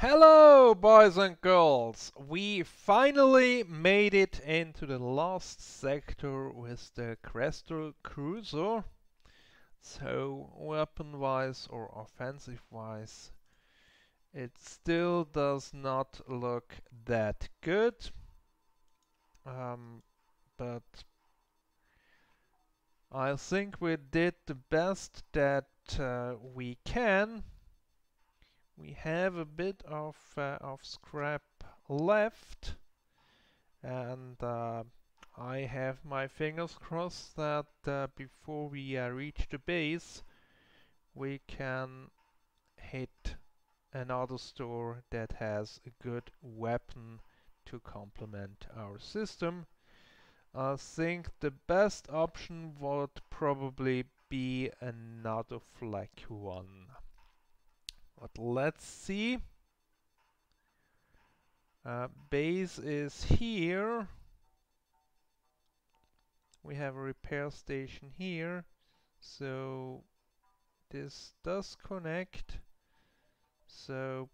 Hello, boys and girls! We finally made it into the last sector with the Kestrel Cruiser. So, weapon-wise or offensive-wise, it still does not look that good. Um, but I think we did the best that uh, we can we have a bit of, uh, of scrap left and uh, I have my fingers crossed that uh, before we uh, reach the base we can hit another store that has a good weapon to complement our system. I think the best option would probably be another flak one. But let's see. Uh, base is here. We have a repair station here. So this does connect. So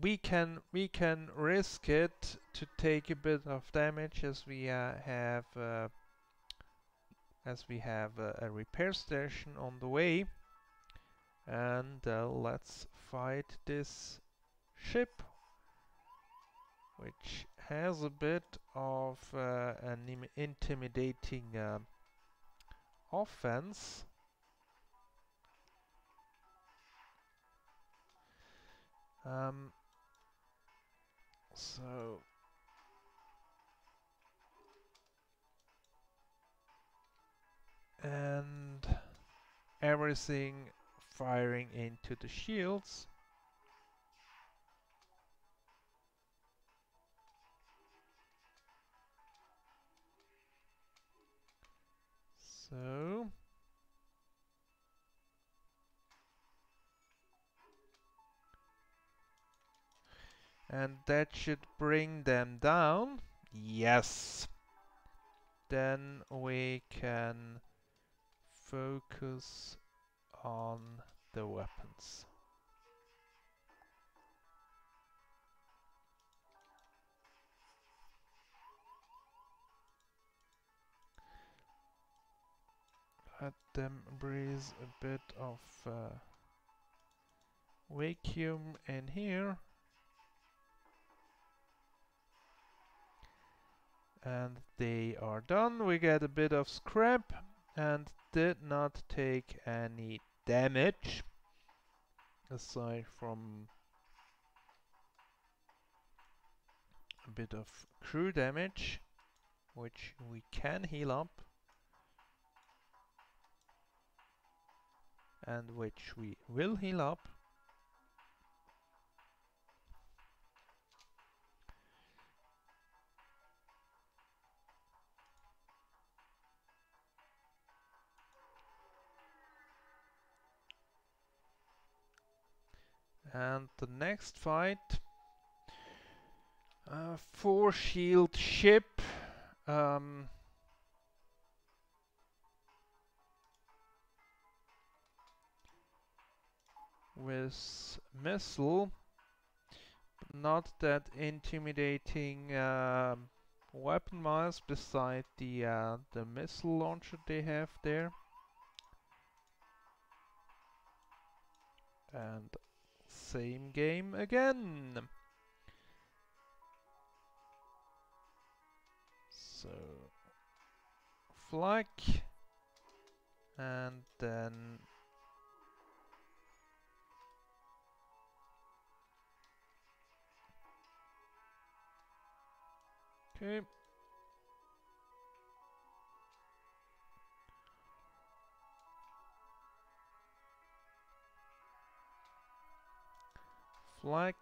we can we can risk it to take a bit of damage as we uh, have uh, as we have a repair station on the way and uh, let's fight this ship which has a bit of uh, an intimidating uh, offense. Um, so and everything firing into the shields. So and that should bring them down. Yes. Then we can focus on the weapons. Let them breathe a bit of uh, vacuum in here. And they are done. We get a bit of scrap and did not take any damage. Aside from a bit of crew damage which we can heal up. And which we will heal up And the next fight, uh, four shield ship. Um, with missile, not that intimidating uh, weapon miles beside the uh, the missile launcher they have there. And same game again. So, flak, and then okay. Flak.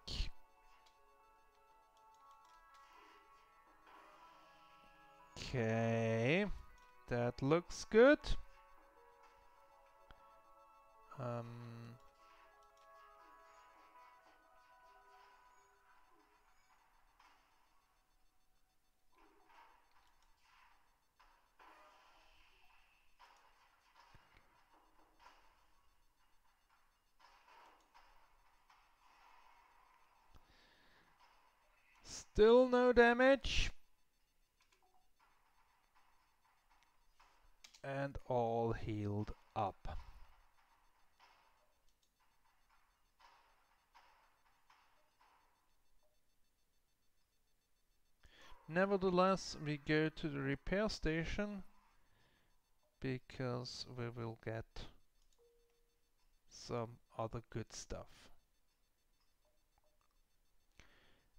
Okay, that looks good. Um, Still no damage. And all healed up. Nevertheless, we go to the repair station because we will get some other good stuff.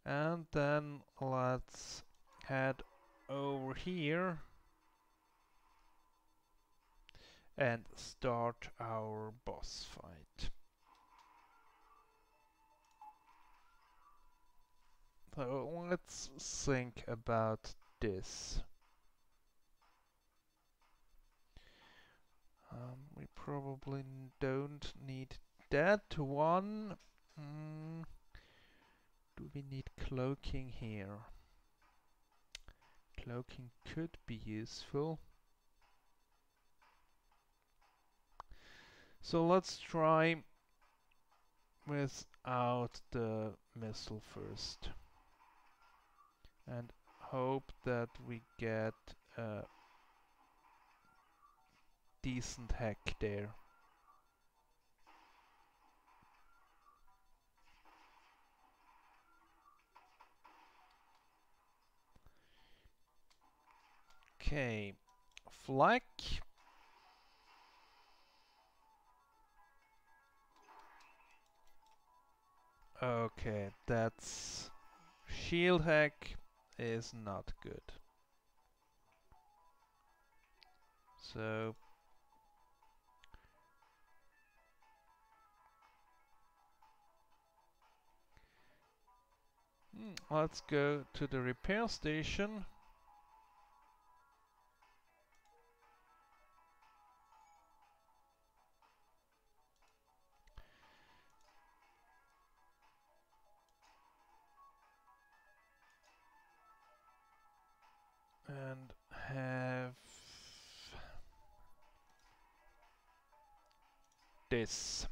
And then let's head over here and start our boss fight. So let's think about this. Um, we probably don't need that one. Mm. We need cloaking here? Cloaking could be useful. So let's try without the missile first and hope that we get a decent hack there. Okay, flak. Okay, that's shield hack is not good. So hmm, let's go to the repair station this.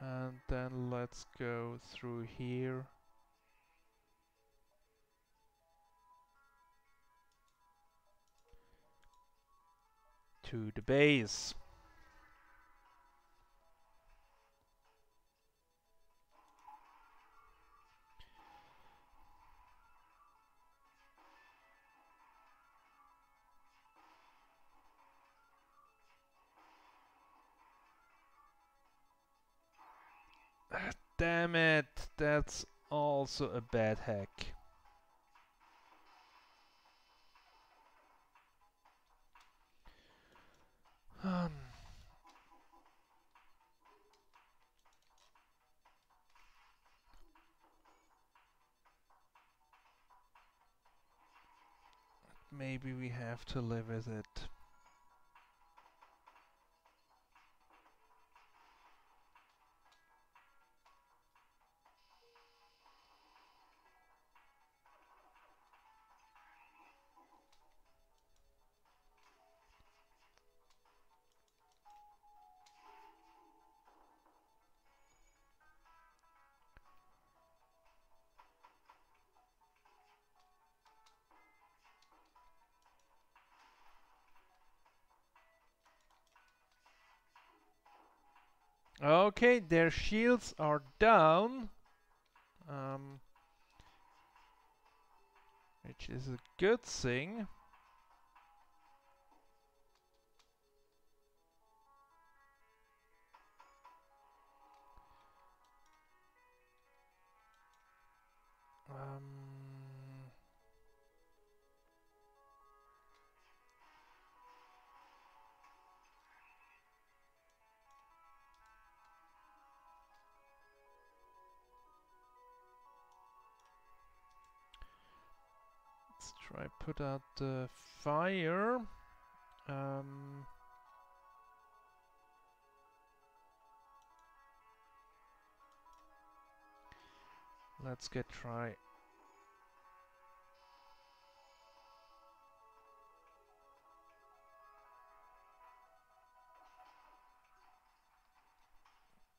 And then let's go through here. to the base. Damn it, that's also a bad hack. Um. Maybe we have to live with it. Okay, their shields are down. Um, which is a good thing. put out the fire. Um, let's get try.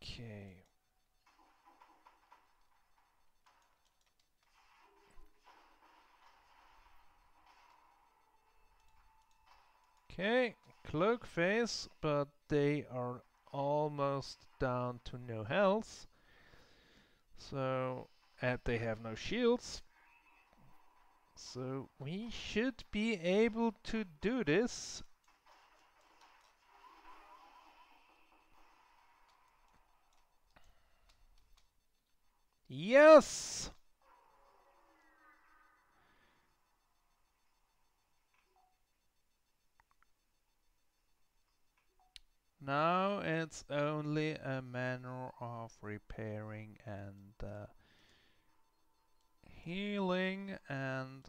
Okay. Okay, cloak phase, but they are almost down to no health. So, and they have no shields. So we should be able to do this. Yes! Now it's only a matter of repairing and uh, healing and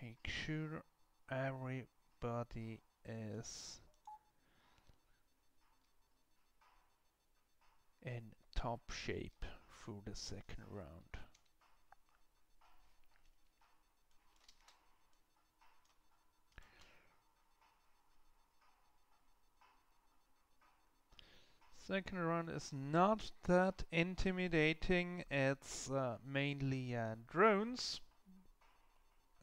make sure everybody is in top shape for the second round. Second round is not that intimidating, it's uh, mainly uh, drones.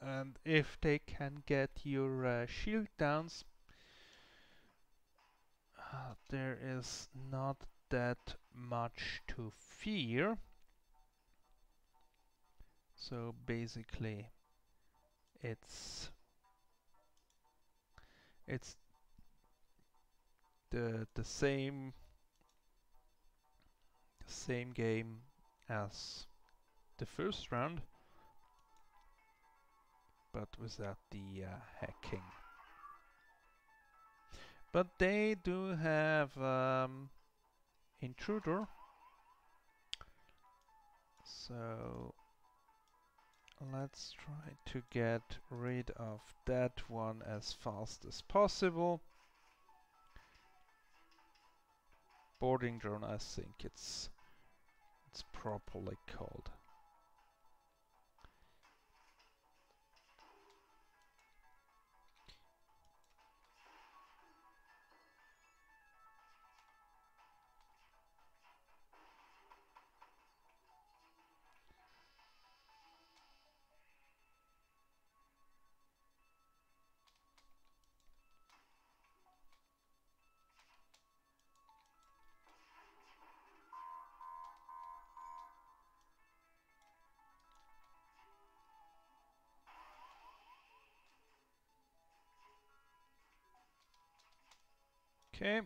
And if they can get your uh, shield downs, uh, there is not that much to fear. So basically it's it's the the same same game as the first round, but without the uh, hacking. But they do have um, intruder, so let's try to get rid of that one as fast as possible. Boarding drone, I think it's it's properly called. Okay.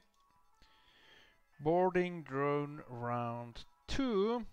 Boarding drone round two.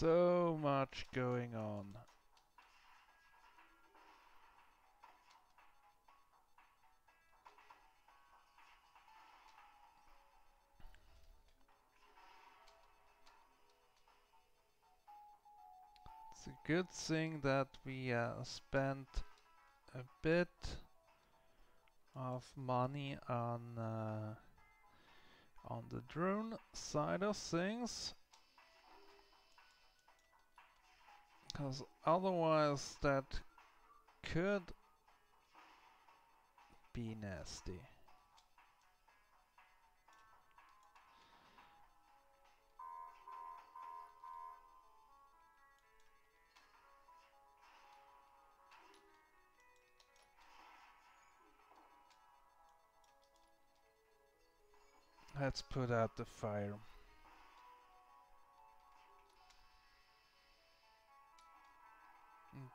So much going on. It's a good thing that we uh, spent a bit of money on uh, on the drone side of things Because otherwise that could be nasty. Let's put out the fire.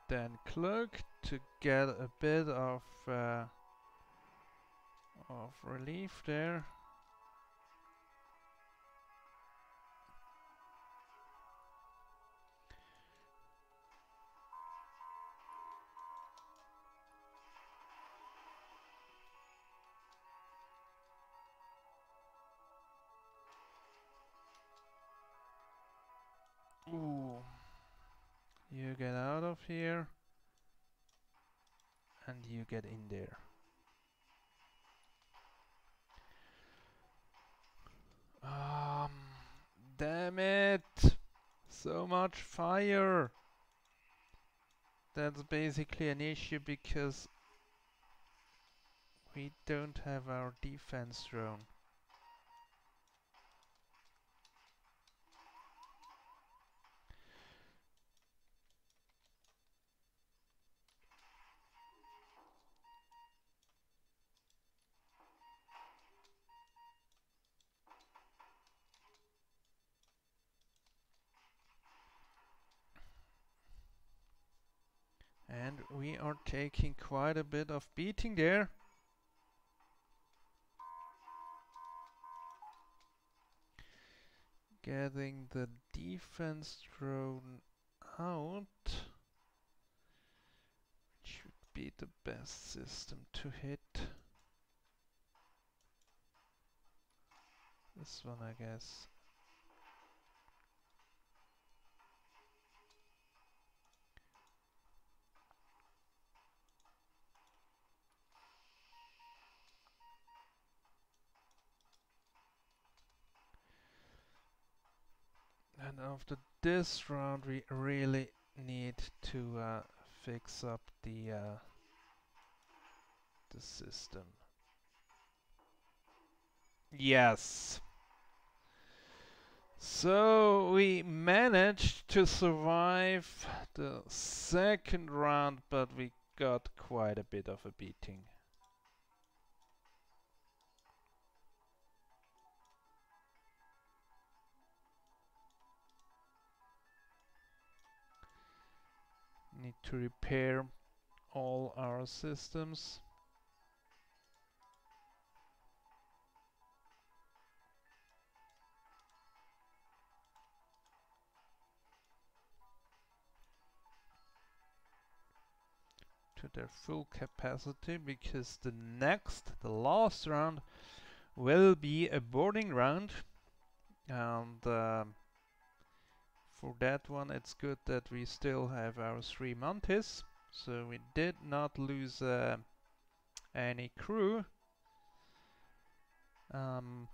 Then cloak to get a bit of uh, of relief there. Get out of here. And you get in there. Um, damn it! So much fire! That's basically an issue because we don't have our defense drone. And we are taking quite a bit of beating there. Getting the defense drone out. Should be the best system to hit. This one, I guess. And after this round we really need to uh, fix up the uh, the system. Yes. So we managed to survive the second round but we got quite a bit of a beating. Need to repair all our systems. to their full capacity because the next, the last round will be a boarding round and uh, for that one it's good that we still have our three Mantis. So we did not lose uh, any crew. Um,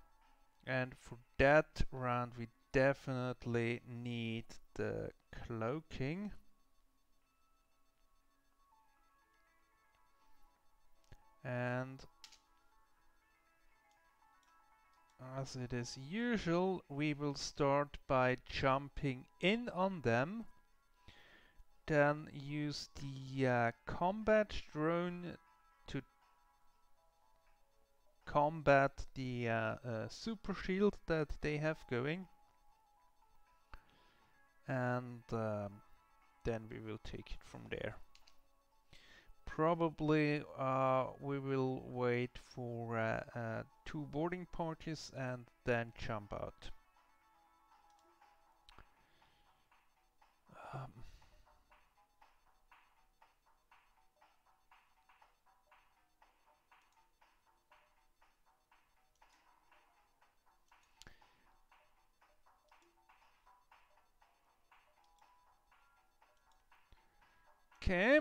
and for that round we definitely need the cloaking. And as it is usual, we will start by jumping in on them, then use the uh, combat drone to combat the uh, uh, super shield that they have going, and um, then we will take it from there probably uh, we will wait for uh, uh, two boarding parties and then jump out. Um. Okay.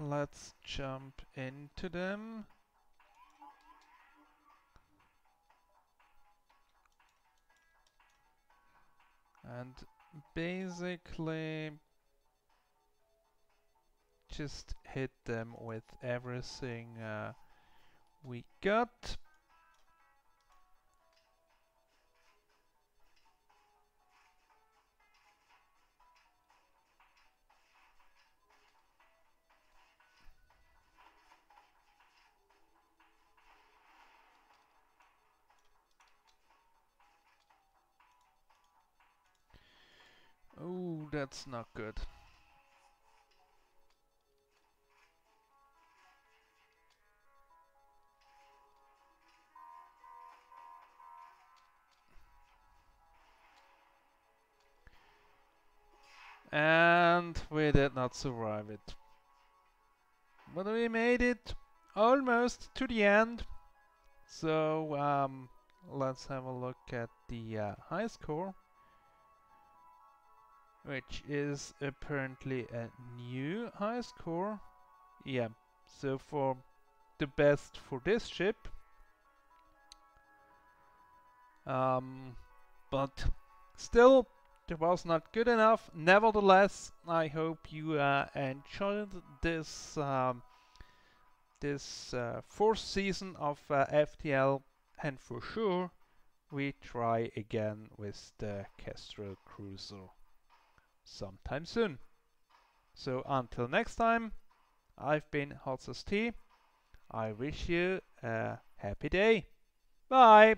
Let's jump into them. And basically just hit them with everything uh, we got. That's not good. And we did not survive it. But we made it almost to the end. So um, let's have a look at the uh, high score. Which is apparently a new high score. Yeah, so for the best for this ship. Um, but still, it was not good enough. Nevertheless, I hope you uh, enjoyed this um, this uh, fourth season of uh, FTL, and for sure, we try again with the Kestrel Cruiser sometime soon. So until next time, I've been Hotzst. I wish you a happy day. Bye!